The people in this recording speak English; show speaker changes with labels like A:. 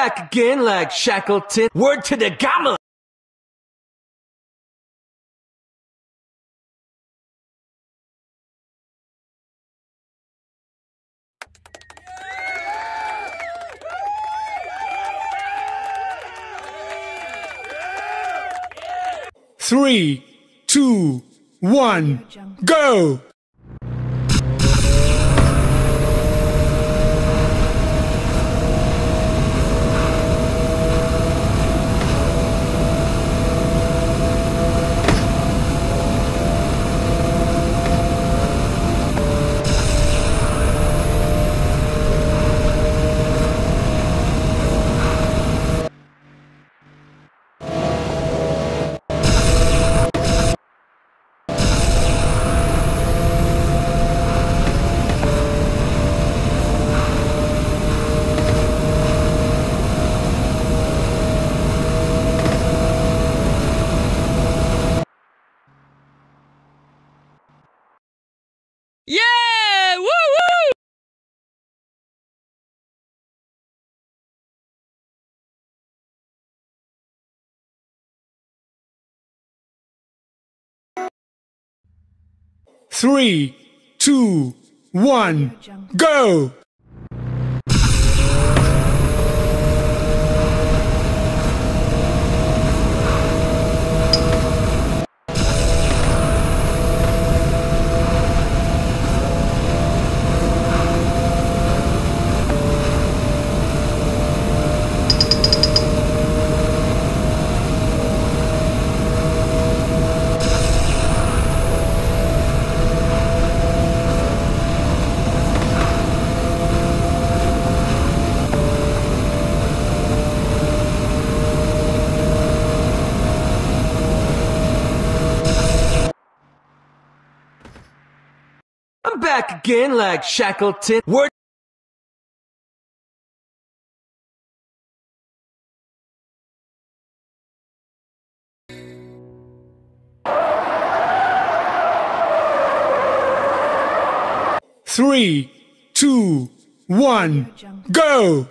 A: Back again like Shackleton. Word to the gamma.
B: Three, two, one, go!
C: Yeah! Woo woo!
B: Three, two, one, go!
A: I'm back again like Shackleton. Word
B: Three, two, one, go!